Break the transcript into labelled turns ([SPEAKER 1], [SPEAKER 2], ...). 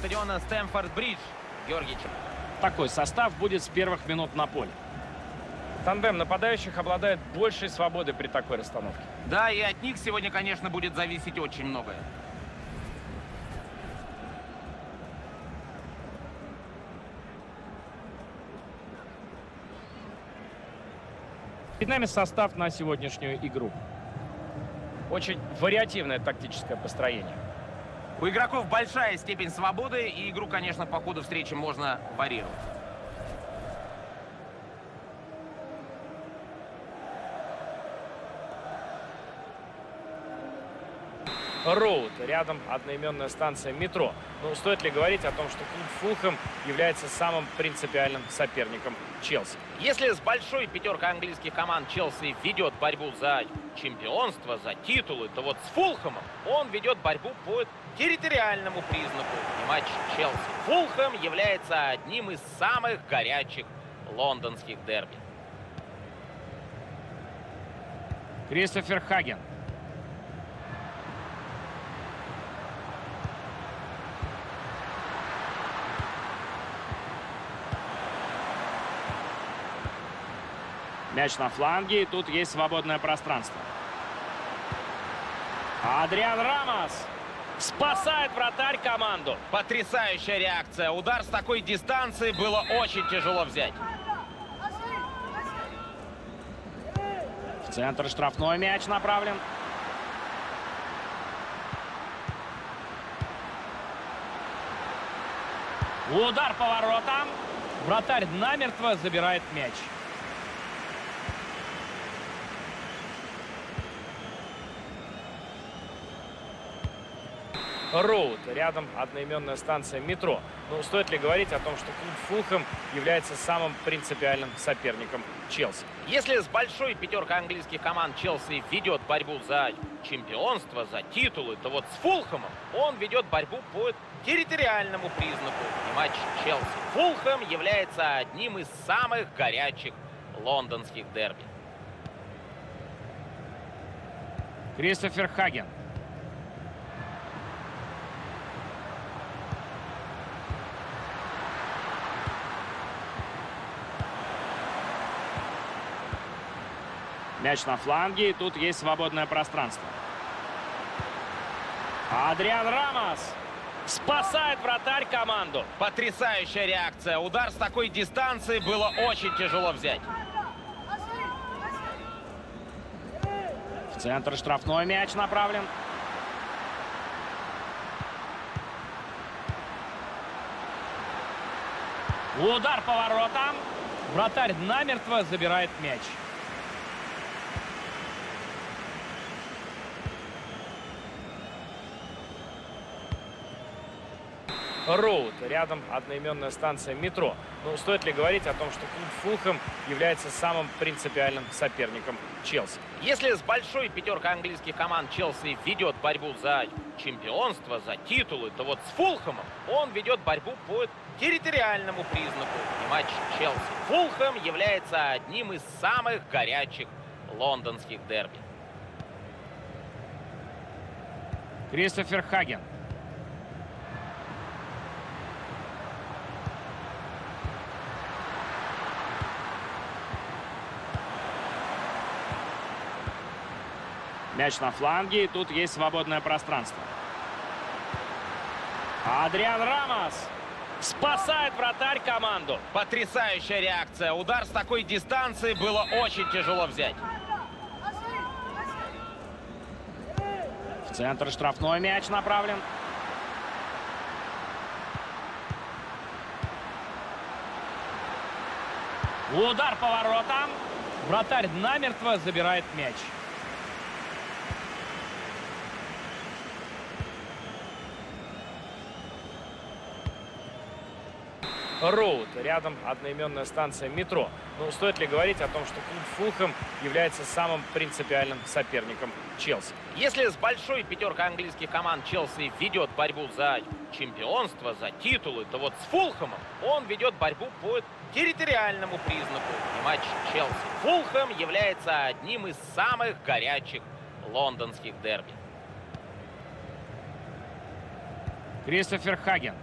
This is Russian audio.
[SPEAKER 1] стадиона Стэнфорд-Бридж. Георгий Чеп.
[SPEAKER 2] Такой состав будет с первых минут на поле.
[SPEAKER 3] Тандем нападающих обладает большей свободой при такой расстановке.
[SPEAKER 1] Да, и от них сегодня, конечно, будет зависеть очень многое.
[SPEAKER 2] Перед нами состав на сегодняшнюю игру.
[SPEAKER 3] Очень вариативное тактическое построение.
[SPEAKER 1] У игроков большая степень свободы, и игру, конечно, по ходу встречи можно варьировать.
[SPEAKER 3] Роуд. Рядом одноименная станция метро. Ну, стоит ли говорить о том, что клуб Фулхэм является самым принципиальным соперником Челси?
[SPEAKER 1] Если с большой пятеркой английских команд Челси ведет борьбу за чемпионство, за титулы, то вот с Фулхэмом он ведет борьбу по территориальному признаку. И матч Челси. Фулхэм является одним из самых горячих лондонских дерби.
[SPEAKER 2] Кристофер Хаген. Мяч на фланге, и тут есть свободное пространство. Адриан Рамос спасает вратарь команду.
[SPEAKER 1] Потрясающая реакция. Удар с такой дистанции было очень тяжело взять.
[SPEAKER 2] В центр штрафной мяч направлен. Удар по воротам. Вратарь намертво забирает мяч.
[SPEAKER 3] Роуд. Рядом одноименная станция метро. Ну, стоит ли говорить о том, что клуб Фулхэм является самым принципиальным соперником Челси?
[SPEAKER 1] Если с большой пятеркой английских команд Челси ведет борьбу за чемпионство, за титулы, то вот с Фулхэмом он ведет борьбу по территориальному признаку. И матч Челси. Фулхэм является одним из самых горячих лондонских дерби.
[SPEAKER 2] Кристофер Хаген. Мяч на фланге, и тут есть свободное пространство. Адриан Рамос спасает вратарь команду.
[SPEAKER 1] Потрясающая реакция. Удар с такой дистанции было очень тяжело взять.
[SPEAKER 2] В центр штрафной мяч направлен. Удар по воротам. Вратарь намертво забирает мяч.
[SPEAKER 3] Роуд. Рядом одноименная станция метро. Ну, стоит ли говорить о том, что клуб Фулхэм является самым принципиальным соперником Челси?
[SPEAKER 1] Если с большой пятеркой английских команд Челси ведет борьбу за чемпионство, за титулы, то вот с Фулхэмом он ведет борьбу по территориальному признаку. И матч Челси. Фулхэм является одним из самых горячих лондонских дерби.
[SPEAKER 2] Кристофер Хаген. Мяч на фланге, и тут есть свободное пространство. Адриан Рамос спасает вратарь команду.
[SPEAKER 1] Потрясающая реакция. Удар с такой дистанции было очень тяжело взять.
[SPEAKER 2] В центр штрафной мяч направлен. Удар по воротам. Вратарь намертво забирает мяч.
[SPEAKER 3] Роуд. Рядом одноименная станция метро. Ну, стоит ли говорить о том, что клуб Фулхэм является самым принципиальным соперником Челси?
[SPEAKER 1] Если с большой пятеркой английских команд Челси ведет борьбу за чемпионство, за титулы, то вот с Фулхэмом он ведет борьбу по территориальному признаку. И матч Челси. Фулхэм является одним из самых горячих лондонских дерби.
[SPEAKER 2] Кристофер Хаген.